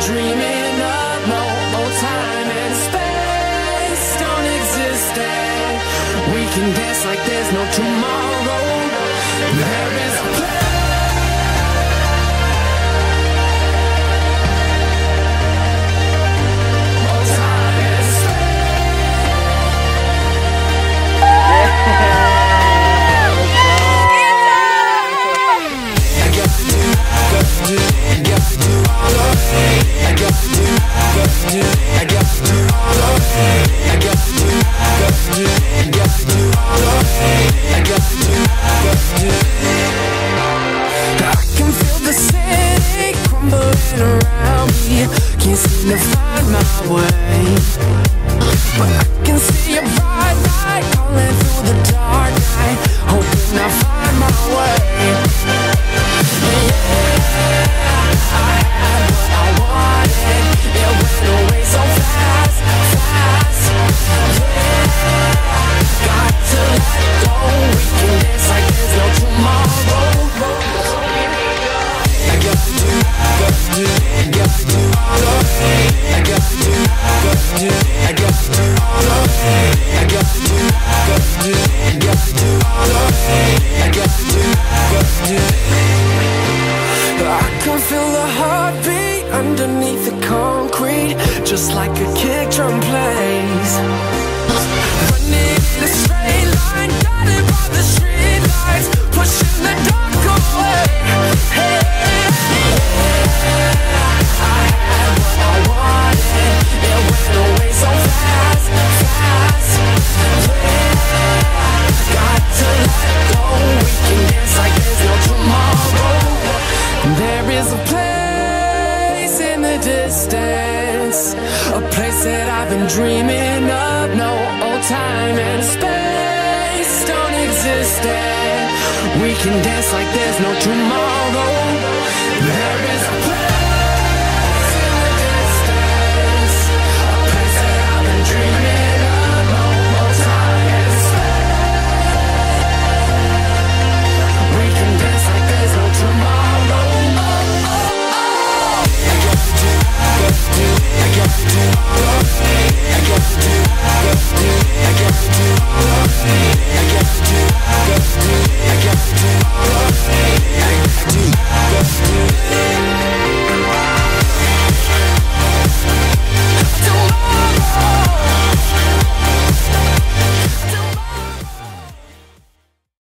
dreaming of no more time and space don't exist. We can dance like there's no tomorrow. feel a heartbeat underneath the concrete Just like a kick drum plays. place that I've been dreaming of. No old time and space don't exist. And we can dance like there's no tomorrow.